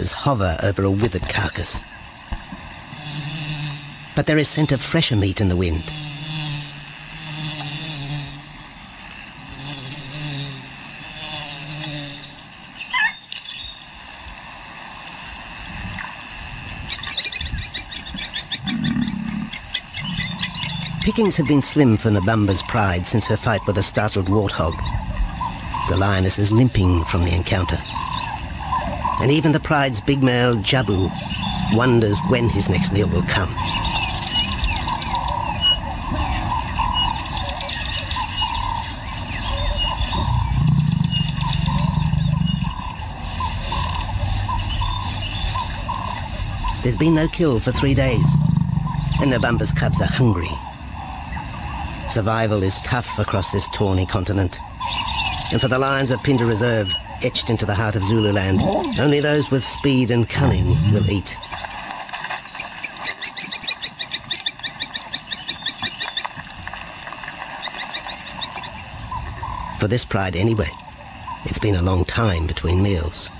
Hover over a withered carcass. But there is scent of fresher meat in the wind. Pickings have been slim for Nabamba's pride since her fight with a startled warthog. The lioness is limping from the encounter. And even the pride's big male, Jabu, wonders when his next meal will come. There's been no kill for three days, and Nabamba's cubs are hungry. Survival is tough across this tawny continent. And for the lions of Phinda Reserve, etched into the heart of Zululand, only those with speed and cunning will eat. For this pride anyway, it's been a long time between meals.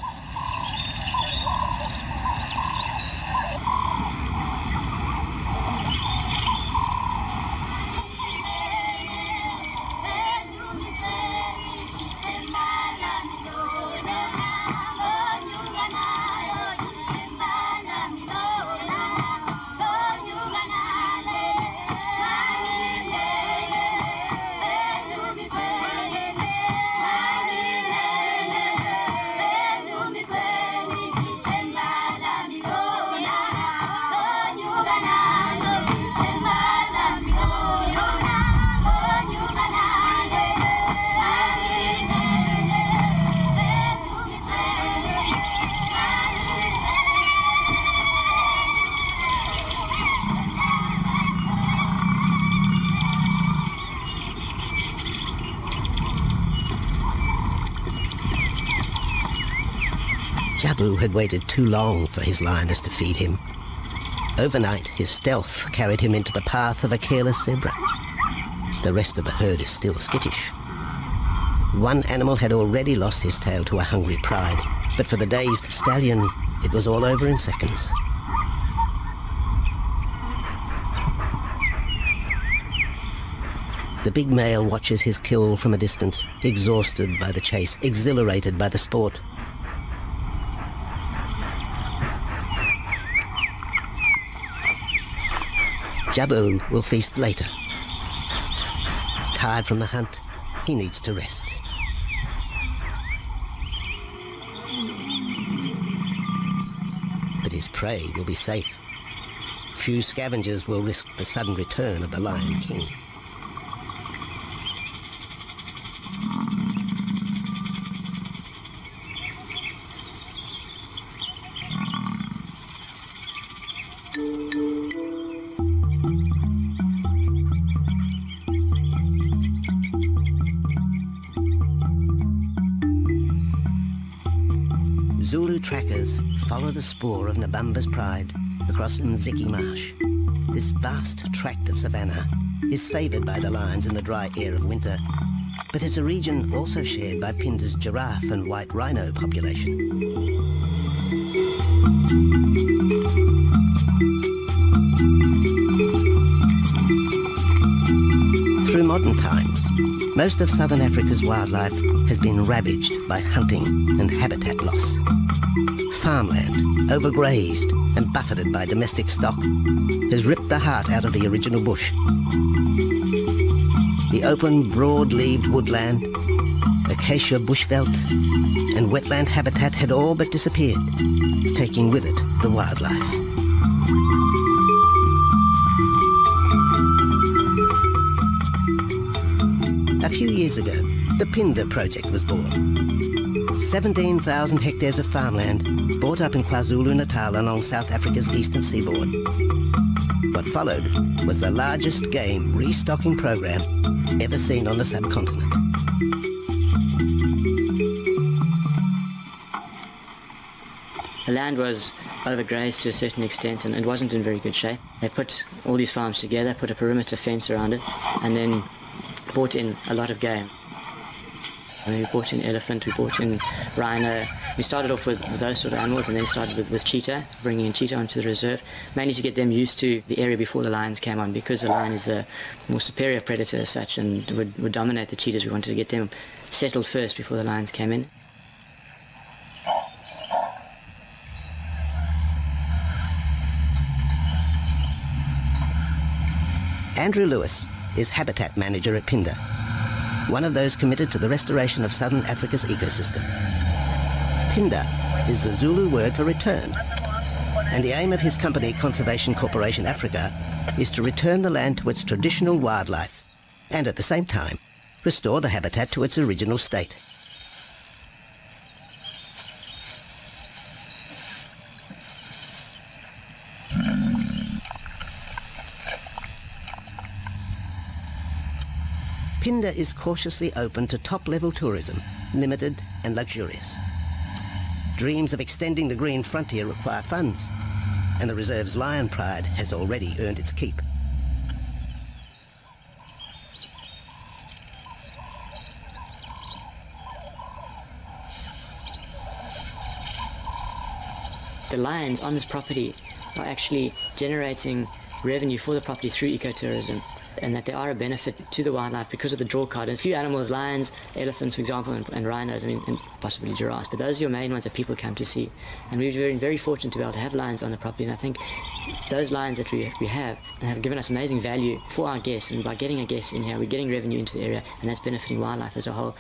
Had waited too long for his lioness to feed him. Overnight, his stealth carried him into the path of a careless zebra. The rest of the herd is still skittish. One animal had already lost his tail to a hungry pride, but for the dazed stallion, it was all over in seconds. The big male watches his kill from a distance, exhausted by the chase, exhilarated by the sport. Jabu will feast later. Tired from the hunt, he needs to rest. But his prey will be safe. Few scavengers will risk the sudden return of the Lion King. Follow the spoor of Nabamba's pride across Nziki Marsh. This vast tract of savanna is favoured by the lions in the dry air of winter, but it's a region also shared by Phinda's giraffe and white rhino population. Through modern times, most of southern Africa's wildlife has been ravaged by hunting and habitat loss. Farmland, overgrazed and buffeted by domestic stock, has ripped the heart out of the original bush. The open, broad-leaved woodland, acacia bushveld, and wetland habitat had all but disappeared, taking with it the wildlife. A few years ago, the Phinda project was born. 17,000 hectares of farmland bought up in KwaZulu-Natal along South Africa's eastern seaboard. What followed was the largest game restocking program ever seen on the subcontinent. The land was overgrazed to a certain extent and it wasn't in very good shape. They put all these farms together, put a perimeter fence around it, and then brought in a lot of game. We brought in elephant, we brought in rhino. We started off with, those sort of animals and then started with, with cheetah, bringing in cheetah onto the reserve, mainly to get them used to the area before the lions came on because the lion is a more superior predator as such and would, would dominate the cheetahs. We wanted to get them settled first before the lions came in. Andrew Lewis is habitat manager at Phinda, one of those committed to the restoration of southern Africa's ecosystem. Phinda is the Zulu word for return, and the aim of his company, Conservation Corporation Africa, is to return the land to its traditional wildlife and at the same time restore the habitat to its original state. Phinda is cautiously open to top-level tourism, limited and luxurious. Dreams of extending the green frontier require funds, and the reserve's lion pride has already earned its keep. The lions on this property are actually generating revenue for the property through ecotourism and that they are a benefit to the wildlife because of the draw card. There's a few animals, lions, elephants, for example, and, and rhinos, and possibly giraffes, but those are your main ones that people come to see. And we've been very fortunate to be able to have lions on the property, and I think those lions that we, we have have given us amazing value for our guests, and by getting a guest in here, we're getting revenue into the area, and that's benefiting wildlife as a whole.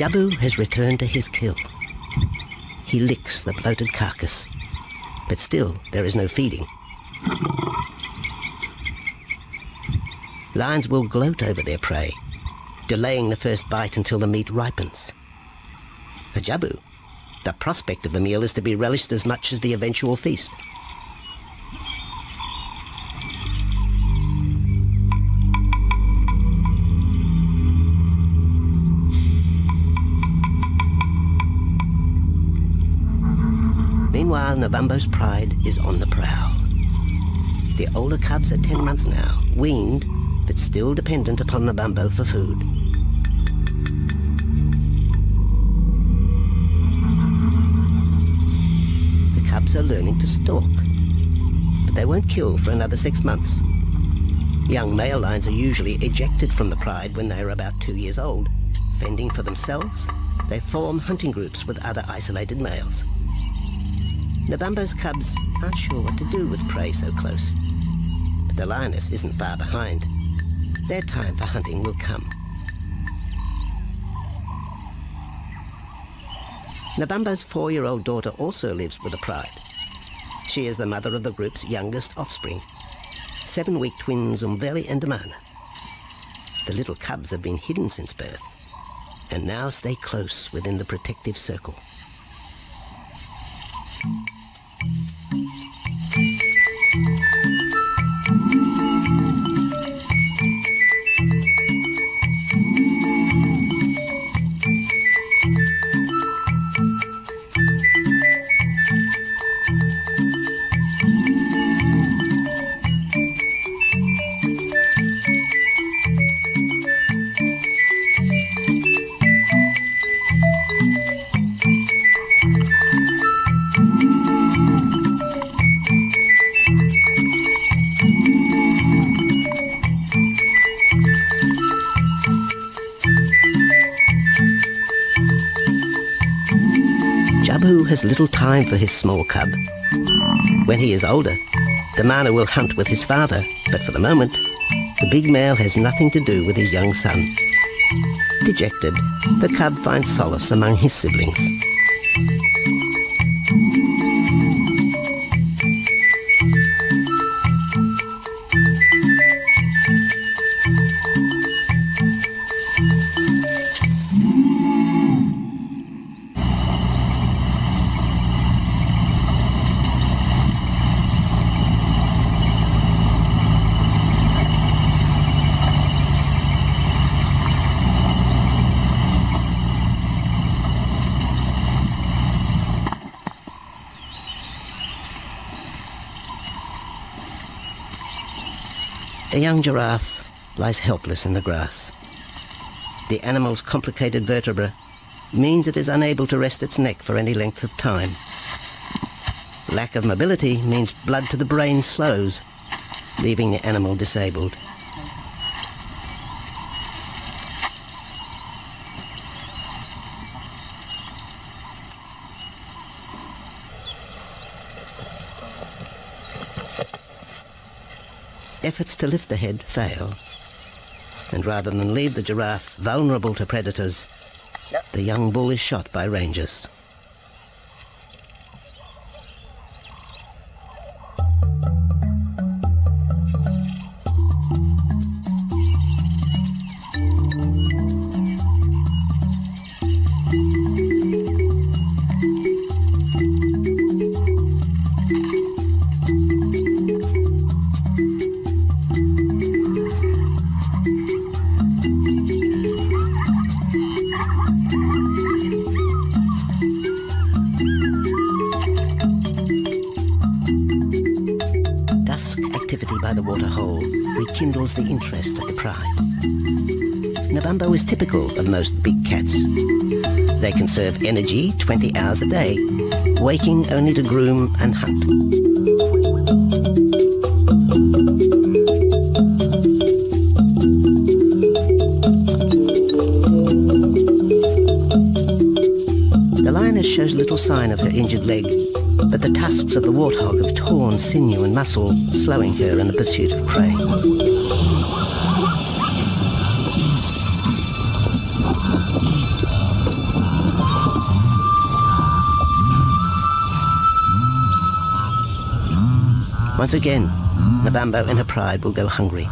Jabu has returned to his kill. He licks the bloated carcass, but still there is no feeding. Lions will gloat over their prey, delaying the first bite until the meat ripens. For Jabu, the prospect of the meal is to be relished as much as the eventual feast. Meanwhile, pride is on the prowl. The older cubs are 10 months now, weaned, but still dependent upon Nabambo for food. The cubs are learning to stalk, but they won't kill for another six months. Young male lions are usually ejected from the pride when they are about two years old. Fending for themselves, they form hunting groups with other isolated males. Nabambo's cubs aren't sure what to do with prey so close. But the lioness isn't far behind. Their time for hunting will come. Nabambo's four-year-old daughter also lives with the pride. She is the mother of the group's youngest offspring, seven-week twins Umveli and Damana. The little cubs have been hidden since birth, and now stay close within the protective circle. Time for his small cub. When he is older, the Damana will hunt with his father, but for the moment, the big male has nothing to do with his young son. Dejected, the cub finds solace among his siblings. Young giraffe lies helpless in the grass. The animal's complicated vertebra means it is unable to rest its neck for any length of time. Lack of mobility means blood to the brain slows, leaving the animal disabled. Efforts to lift the head fail. And rather than leave the giraffe vulnerable to predators, the young bull is shot by rangers. The interest of the pride. Nabambo is typical of most big cats. They conserve energy 20 hours a day, waking only to groom and hunt. The lioness shows little sign of her injured leg, but the tusks of the warthog have torn sinew and muscle, slowing her in the pursuit of prey. Once again, Nabambo in her pride will go hungry.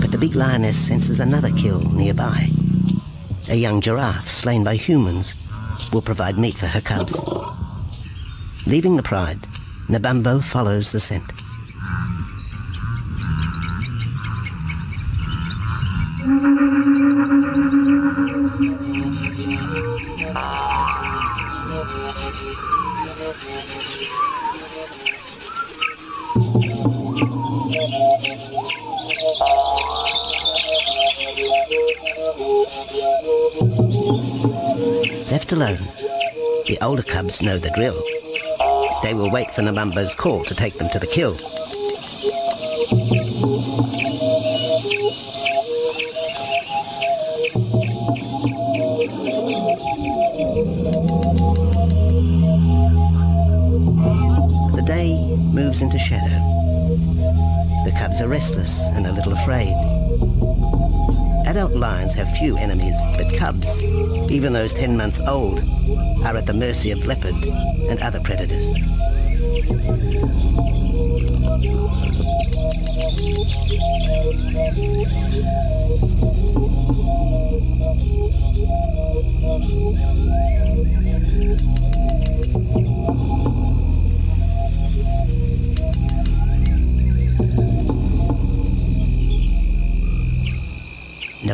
But the big lioness senses another kill nearby. A young giraffe slain by humans will provide meat for her cubs. Leaving the pride, Nabambo follows the scent. Alone, the older cubs know the drill. They will wait for Nabambo's call to take them to the kill. The day moves into shadow. The cubs are restless and a little afraid. Adult lions have few enemies, but cubs, even those 10 months old, are at the mercy of leopard and other predators.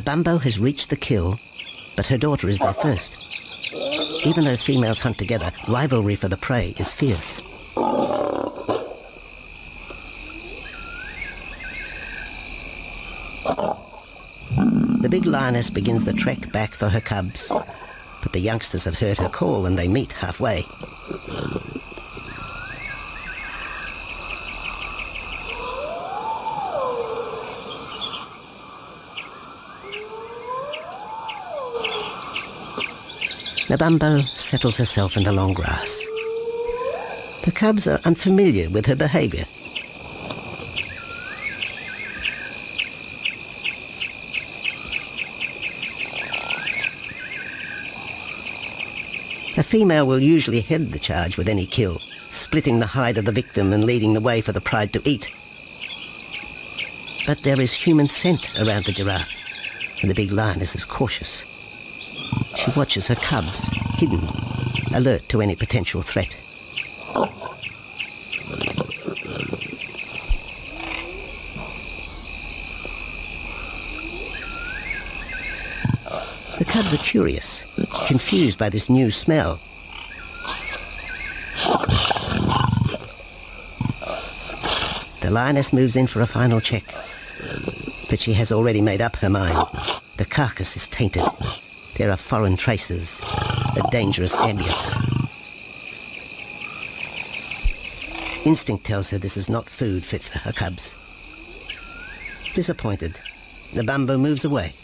Nabambo has reached the kill, but her daughter is there first. Even though females hunt together, rivalry for the prey is fierce. The big lioness begins the trek back for her cubs, but the youngsters have heard her call and they meet halfway. Nabambo settles herself in the long grass. The cubs are unfamiliar with her behaviour. A female will usually head the charge with any kill, splitting the hide of the victim and leading the way for the pride to eat. But there is human scent around the giraffe, and the big lioness is as cautious. She watches her cubs, hidden, alert to any potential threat. The cubs are curious, confused by this new smell. The lioness moves in for a final check. But she has already made up her mind. The carcass is tainted. There are foreign traces, a dangerous ambience. Instinct tells her this is not food fit for her cubs. Disappointed, Nabambo moves away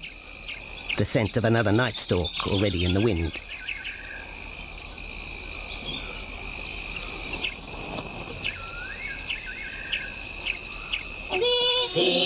the scent of another night stalk already in the wind. After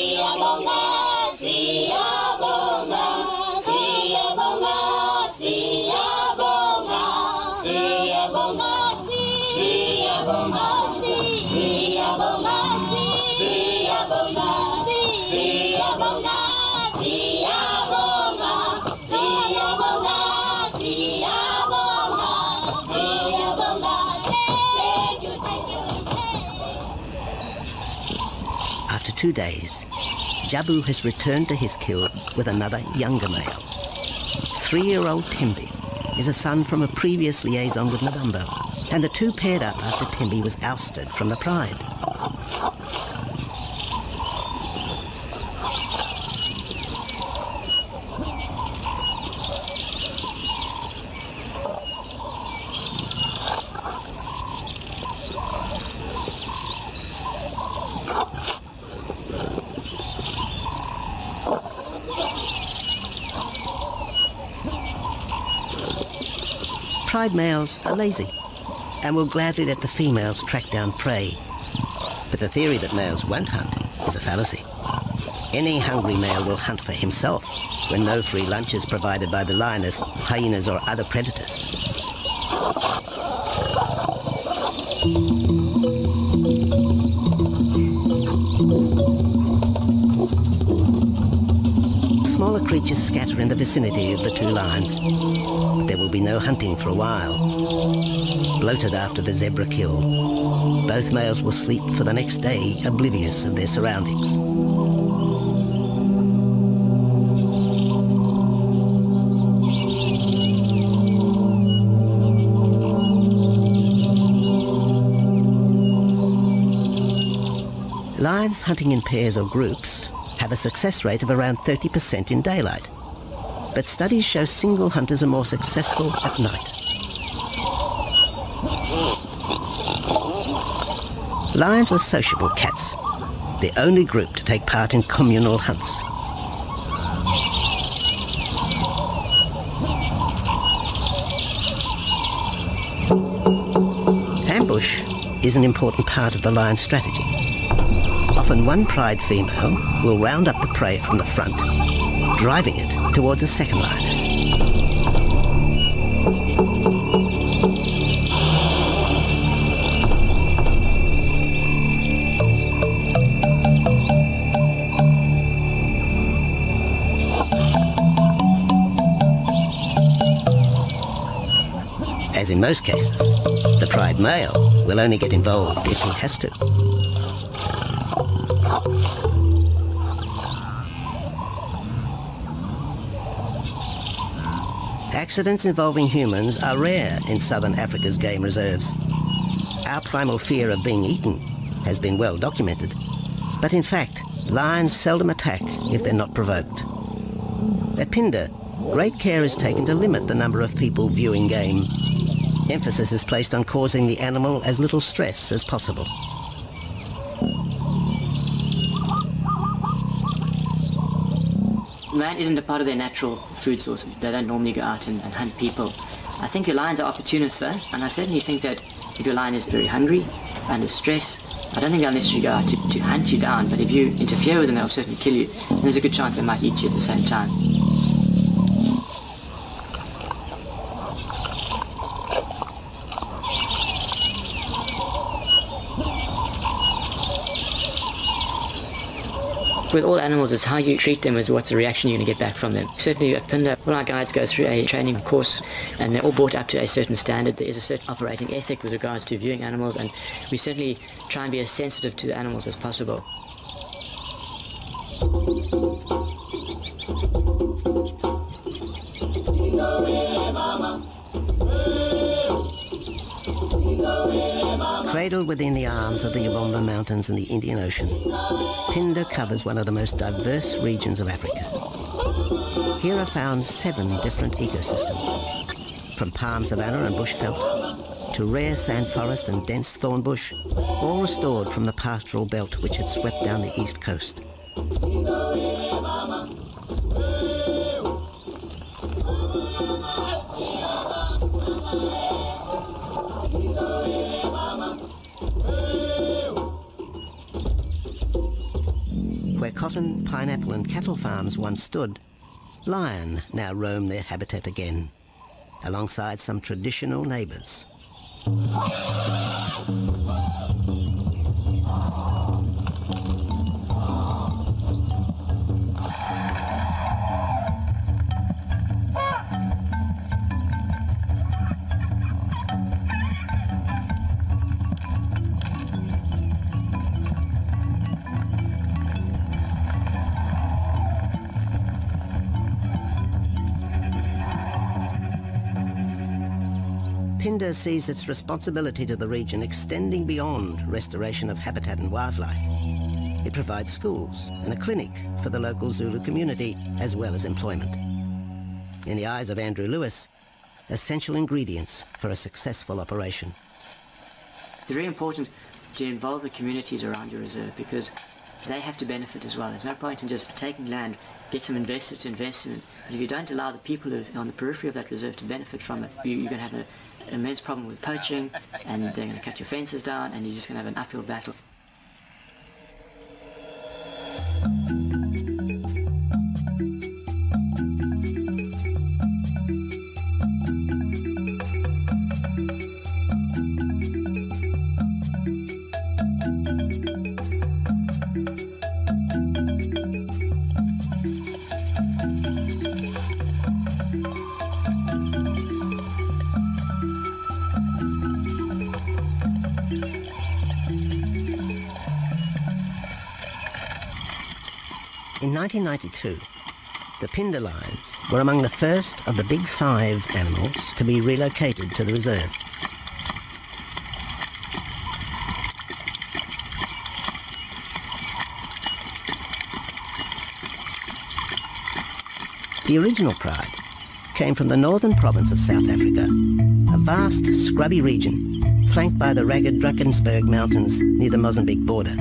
two days, Jabu has returned to his kill with another younger male. Three-year-old Tembi is a son from a previous liaison with Nabambo, and the two paired up after Tembi was ousted from the Pride. Pride males are lazy and will gladly let the females track down prey. But the theory that males won't hunt is a fallacy. Any hungry male will hunt for himself when no free lunch is provided by the lioness, hyenas or other predators. Creatures scatter in the vicinity of the two lions. But there will be no hunting for a while. Bloated after the zebra kill, both males will sleep for the next day, oblivious of their surroundings. Lions hunting in pairs or groups have a success rate of around 30% in daylight. But studies show single hunters are more successful at night. Lions are sociable cats, the only group to take part in communal hunts. Ambush is an important part of the lion's strategy. Often one pride female will round up the prey from the front, driving it towards a second lioness. As in most cases, the pride male will only get involved if he has to. Accidents involving humans are rare in southern Africa's game reserves. Our primal fear of being eaten has been well documented. But in fact, lions seldom attack if they're not provoked. At Phinda, great care is taken to limit the number of people viewing game. Emphasis is placed on causing the animal as little stress as possible. Man isn't a part of their natural food source. They don't normally go out and, and hunt people. I think your lions are opportunists though, and I certainly think that if your lion is very hungry, under stress, I don't think they'll necessarily go out to, to hunt you down, but if you interfere with them, they'll certainly kill you. And there's a good chance they might eat you at the same time. With all animals, it's how you treat them is what's the reaction you're going to get back from them. Certainly at Phinda, all our guides go through a training course and they're all brought up to a certain standard. There is a certain operating ethic with regards to viewing animals and we certainly try and be as sensitive to the animals as possible. Cradled within the arms of the Lebombo Mountains and the Indian Ocean, Phinda covers one of the most diverse regions of Africa. Here are found seven different ecosystems, from palm savanna and bush bushveld to rare sand forest and dense thorn bush, all restored from the pastoral belt which had swept down the east coast. Cotton, pineapple and cattle farms once stood, lion now roam their habitat again, alongside some traditional neighbours. Phinda sees its responsibility to the region extending beyond restoration of habitat and wildlife. It provides schools and a clinic for the local Zulu community, as well as employment. In the eyes of Andrew Lewis, essential ingredients for a successful operation. It's very important to involve the communities around your reserve because they have to benefit as well. There's no point in just taking land, get some investors to invest in it. But if you don't allow the people on the periphery of that reserve to benefit from it, you, are going to have a immense problem with poaching, and they're going to cut your fences down, and you're just going to have an uphill battle. In 1992, the Phinda lions were among the first of the big five animals to be relocated to the reserve. The original pride came from the northern province of South Africa, a vast scrubby region flanked by the ragged Drakensberg Mountains near the Mozambique border.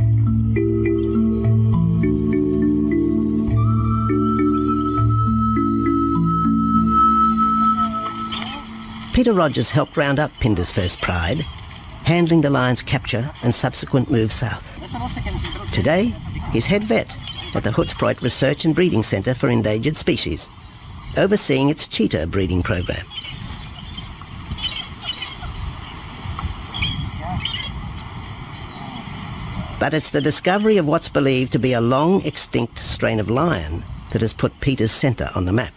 Peter Rogers helped round up Phinda's first pride, handling the lion's capture and subsequent move south. Today, he's head vet at the Hoedspruit Research and Breeding Centre for Endangered Species, overseeing its cheetah breeding program. But it's the discovery of what's believed to be a long extinct strain of lion that has put Peter's centre on the map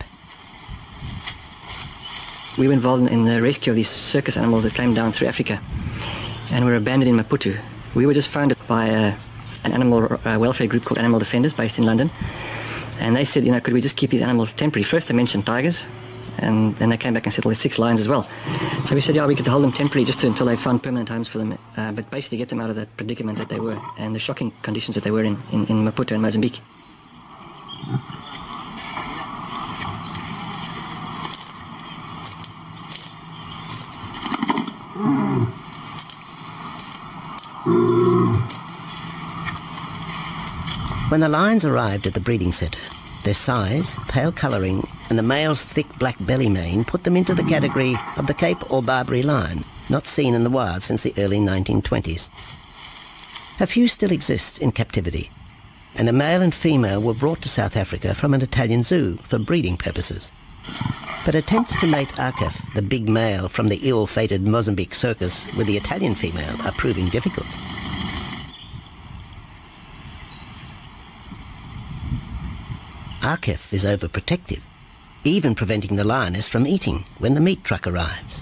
we were involved in the rescue of these circus animals that came down through Africa and were abandoned in Maputo. We were just founded by a, uh, an animal uh, welfare group called Animal Defenders based in London. And they said, you know, could we just keep these animals temporary? First they mentioned tigers, and then they came back and said, well, there's six lions as well. So we said, yeah, we could hold them temporarily just to, until they found permanent homes for them, uh, but basically get them out of the predicament that they were and the shocking conditions that they were in, in, in Maputo and Mozambique. When the lions arrived at the breeding centre, their size, pale colouring, and the male's thick black belly mane put them into the category of the Cape or Barbary lion, not seen in the wild since the early 1920s. A few still exist in captivity, and a male and female were brought to South Africa from an Italian zoo for breeding purposes. But attempts to mate Akef, the big male from the ill-fated Mozambique circus, with the Italian female are proving difficult. Akef is overprotective, even preventing the lioness from eating when the meat truck arrives.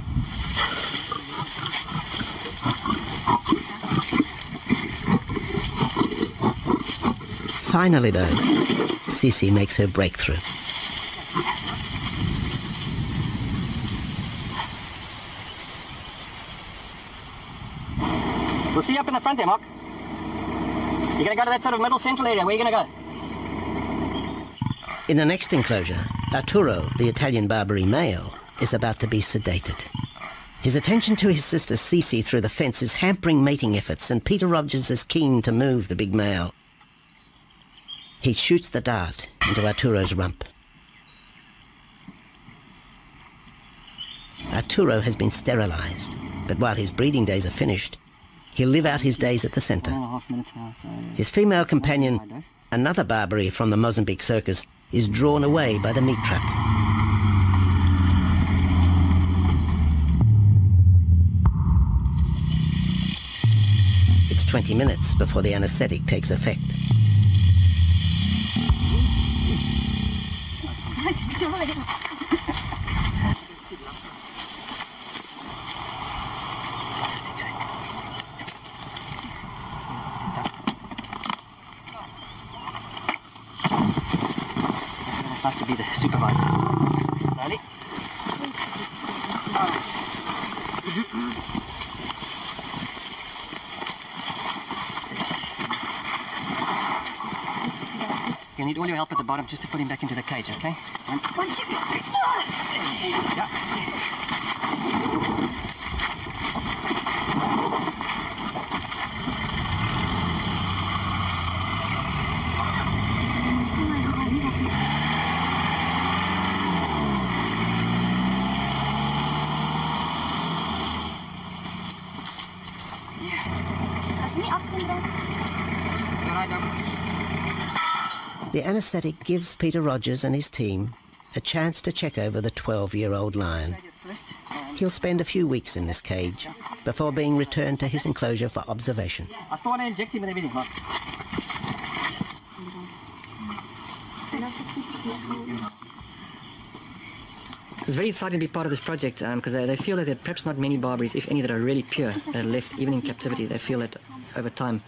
Finally, though, Sissy makes her breakthrough. We'll see you up in the front there, Mark. You're going to go to that sort of middle central area. Where are you going to go? In the next enclosure, Arturo, the Italian Barbary male, is about to be sedated. His attention to his sister Cece through the fence is hampering mating efforts, and Peter Rogers is keen to move the big male. He shoots the dart into Arturo's rump. Arturo has been sterilized, but while his breeding days are finished, he'll live out his days at the center. One and a half minutes now, so... His female companion, another Barbary from the Mozambique circus, is drawn away by the meat truck. It's 20 minutes before the anesthetic takes effect. It's nice to be the supervisor. Slowly. You'll need all your help at the bottom just to put him back into the cage, okay? One, All The anesthetic gives Peter Rogers and his team a chance to check over the 12-year-old lion. He'll spend a few weeks in this cage before being returned to his enclosure for observation. It's very exciting to be part of this project um, because they, they feel that there are perhaps not many Barbaries, if any, that are really pure, that are left even in captivity. They feel that over time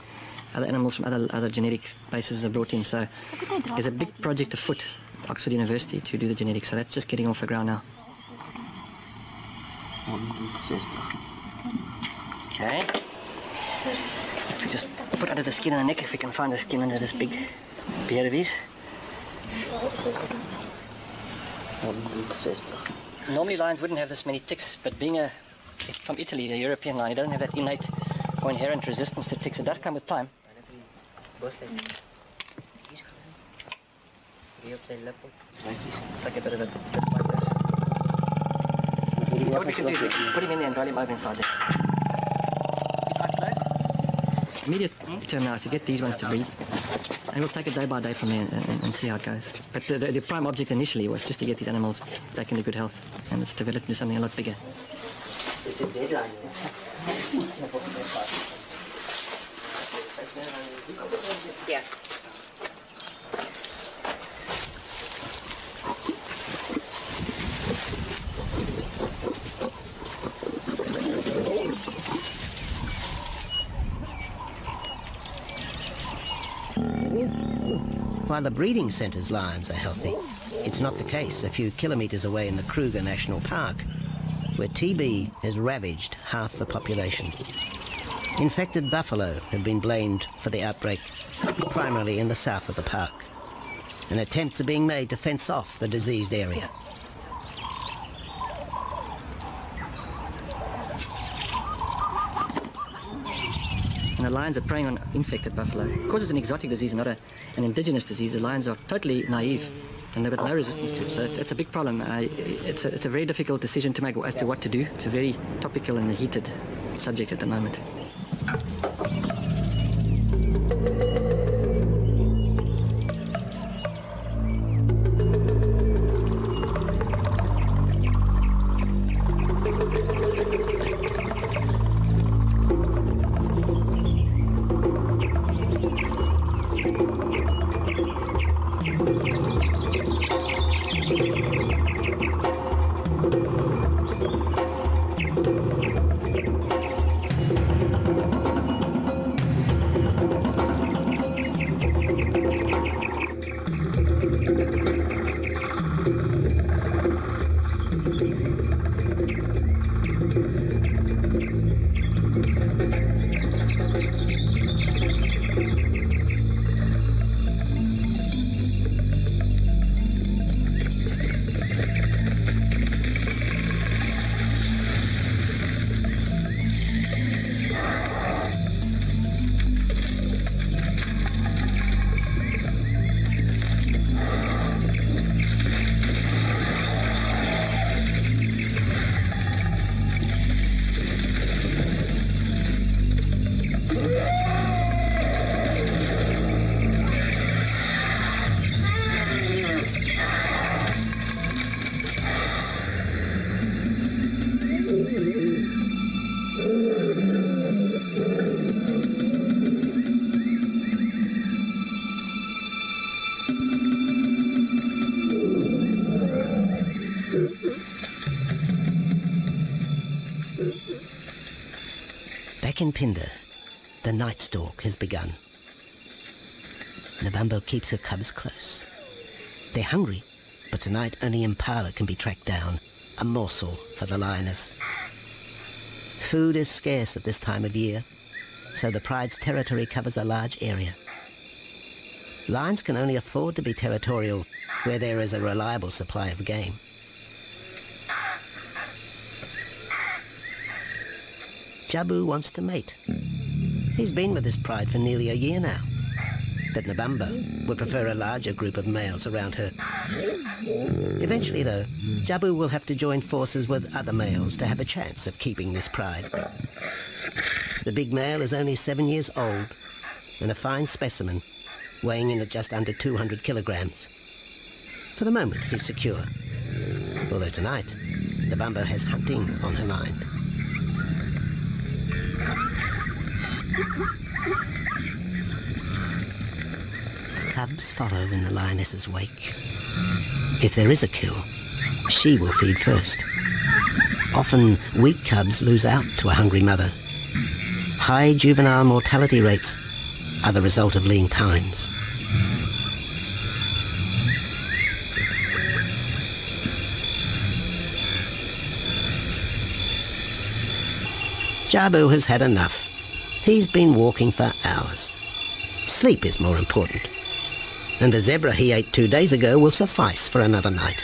other animals from other, other genetic bases are brought in. So there's a big project afoot, at Oxford University, to do the genetics. So that's just getting off the ground now. Okay. We just put under the skin and the neck if we can find the skin under this big beard of his. Normally lions wouldn't have this many ticks, but being a from Italy, the European lion, he doesn't have that innate or inherent resistance to ticks. It does come with time. Like a bit of a bit like this. What we can do is we can put him in there and roll him over inside there. Immediate term now is to get these ones to breed. And we'll take it day by day from there and, and, and see how it goes. But the, the, the prime object initially was just to get these animals back into good health. And it's developed into something a lot bigger. While the breeding centre's lions are healthy, it's not the case a few kilometres away in the Kruger National Park, where TB has ravaged half the population. Infected buffalo have been blamed for the outbreak, primarily in the south of the park, and attempts are being made to fence off the diseased area. And the lions are preying on infected buffalo. Because it's an exotic disease, not a, an indigenous disease, the lions are totally naive and they've got no resistance to it. So it's, it's a big problem. It's, a, it's a very difficult decision to make as to what to do. It's a very topical and heated subject at the moment. yeah Phinda, the night stalk has begun. Nabambo keeps her cubs close. They're hungry, but tonight only Impala can be tracked down, a morsel for the lioness. Food is scarce at this time of year, so the pride's territory covers a large area. Lions can only afford to be territorial where there is a reliable supply of game. Jabu wants to mate. He's been with his pride for nearly a year now. But Nabambo would prefer a larger group of males around her. Eventually, though, Jabu will have to join forces with other males to have a chance of keeping this pride. The big male is only seven years old and a fine specimen, weighing in at just under 200 kilograms. For the moment, he's secure. Although tonight, Nabambo has hunting on her mind. The cubs follow in the lioness's wake. If there is a kill, she will feed first. Often, weak cubs lose out to a hungry mother. High juvenile mortality rates are the result of lean times. Jabu has had enough. He's been walking for hours. Sleep is more important. And the zebra he ate two days ago will suffice for another night.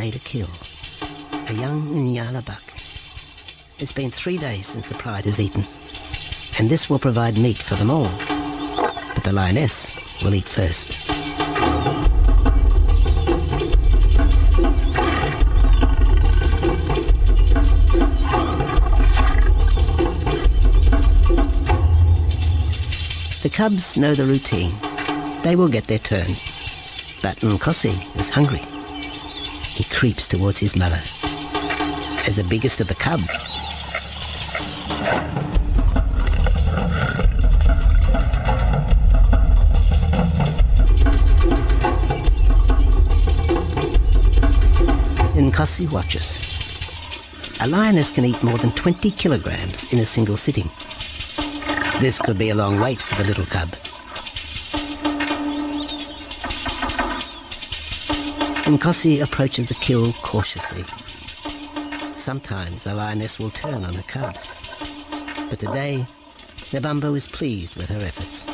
Made a kill. A young Nyala buck. It's been three days since the pride is eaten. And this will provide meat for them all. But the lioness will eat first. The cubs know the routine. They will get their turn. But Nkosi is hungry. He creeps towards his mother. As the biggest of the cub, Nkosi watches. A lioness can eat more than 20 kilograms in a single sitting. This could be a long wait for the little cub. Nkosi approaches the kill cautiously. Sometimes a lioness will turn on her cubs. But today, Nabambo is pleased with her efforts.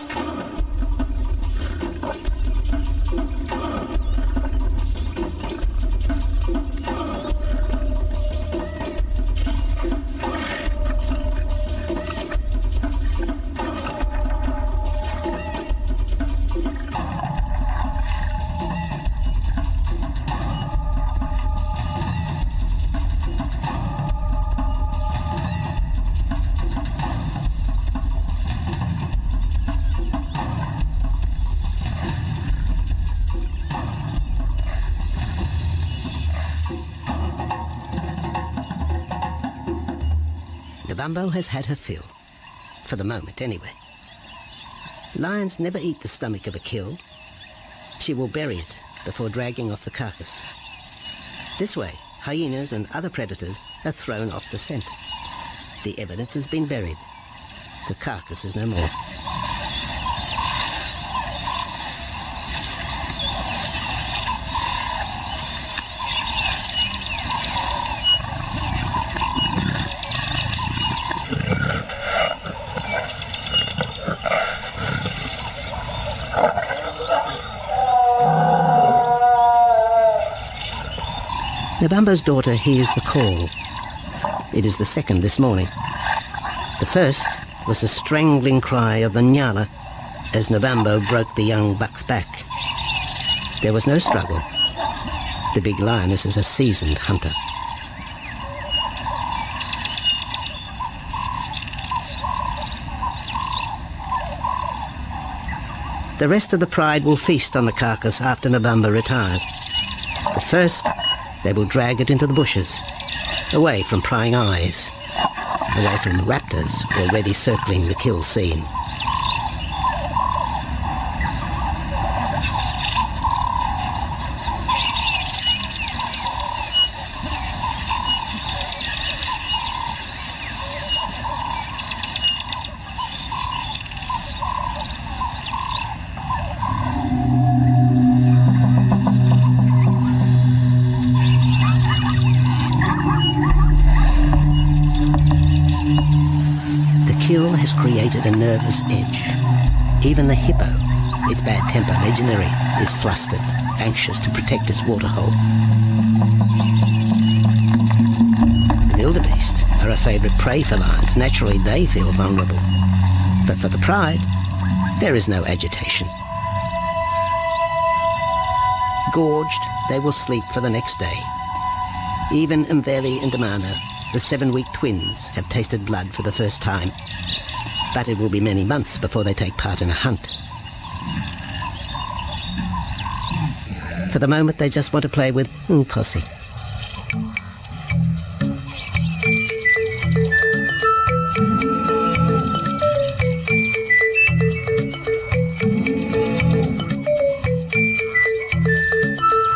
Nabambo has had her fill. For the moment, anyway. Lions never eat the stomach of a kill. She will bury it before dragging off the carcass. This way, hyenas and other predators are thrown off the scent. The evidence has been buried. The carcass is no more. Nabambo's daughter hears the call. It is the second this morning. The first was the strangling cry of the Nyala as Nabambo broke the young buck's back. There was no struggle. The big lioness is a seasoned hunter. The rest of the pride will feast on the carcass after Nabambo retires. But first, they will drag it into the bushes, away from prying eyes, away from the raptors already circling the kill scene. Nervous edge. Even the hippo, its bad temper legendary, is flustered, anxious to protect its waterhole. The wildebeest are a favourite prey for lions. Naturally, they feel vulnerable. But for the pride, there is no agitation. Gorged, they will sleep for the next day. Even Mveli and Damana, the seven-week twins, have tasted blood for the first time. But it will be many months before they take part in a hunt. For the moment, they just want to play with Nkosi.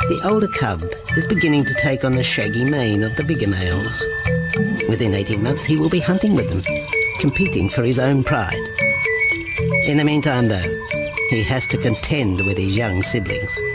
The older cub is beginning to take on the shaggy mane of the bigger males. Within 18 months, he will be hunting with them, competing for his own pride. In the meantime, though, he has to contend with his young siblings.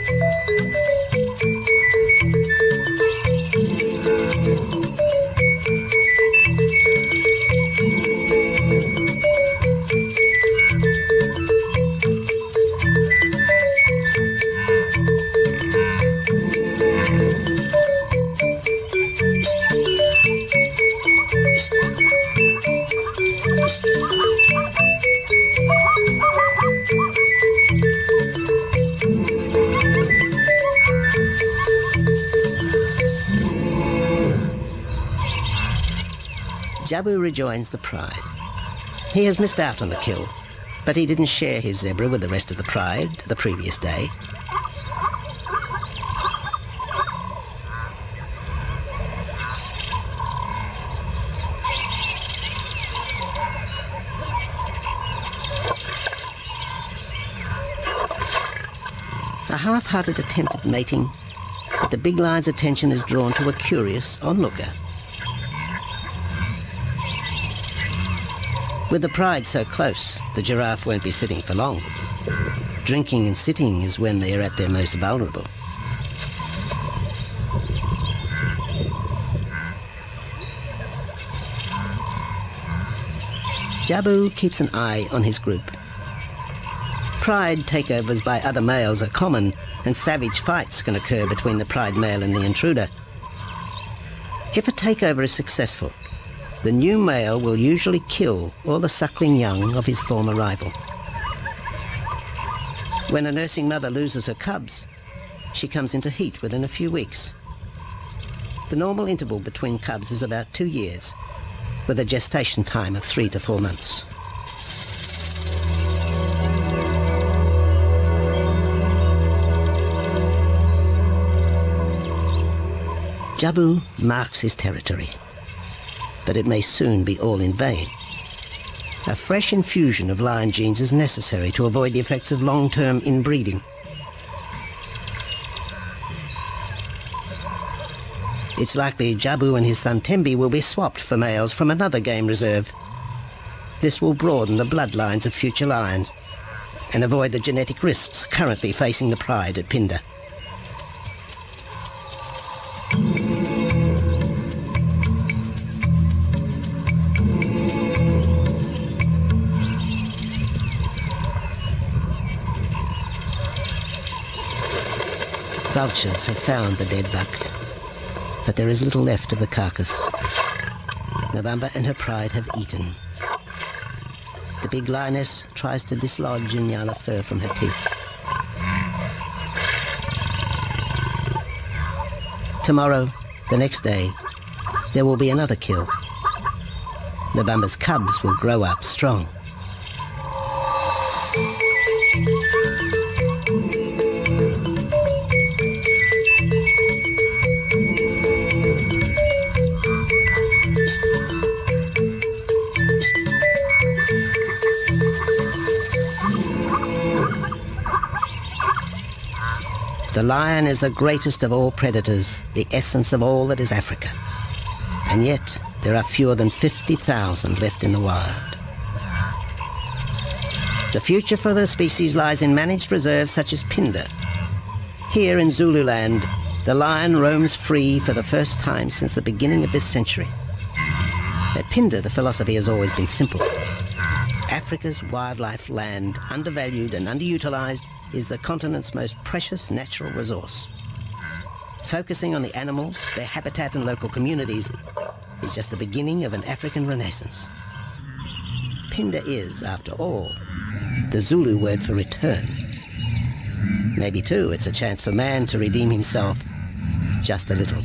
Jabu rejoins the pride. He has missed out on the kill, but he didn't share his zebra with the rest of the pride the previous day. A half-hearted attempt at mating, but the big lion's attention is drawn to a curious onlooker. With the pride so close, the giraffe won't be sitting for long. Drinking and sitting is when they are at their most vulnerable. Jabu keeps an eye on his group. Pride takeovers by other males are common, and savage fights can occur between the pride male and the intruder. If a takeover is successful, the new male will usually kill all the suckling young of his former rival. When a nursing mother loses her cubs, she comes into heat within a few weeks. The normal interval between cubs is about two years, with a gestation time of three to four months. Jabu marks his territory, but it may soon be all in vain. A fresh infusion of lion genes is necessary to avoid the effects of long-term inbreeding. It's likely Jabu and his son Tembi will be swapped for males from another game reserve. This will broaden the bloodlines of future lions and avoid the genetic risks currently facing the pride at Phinda. Vultures have found the dead buck, but there is little left of the carcass. Nabambo and her pride have eaten. The big lioness tries to dislodge Inyala fur from her teeth. Tomorrow, the next day, there will be another kill. Nabambo's cubs will grow up strong. Lion is the greatest of all predators, the essence of all that is Africa. And yet, there are fewer than 50,000 left in the wild. The future for the species lies in managed reserves such as Phinda. Here in Zululand, the lion roams free for the first time since the beginning of this century. At Phinda, the philosophy has always been simple. Africa's wildlife land, undervalued and underutilized, is the continent's most precious natural resource. Focusing on the animals, their habitat and local communities is just the beginning of an African renaissance. Phinda is, after all, the Zulu word for return. Maybe, too, it's a chance for man to redeem himself just a little.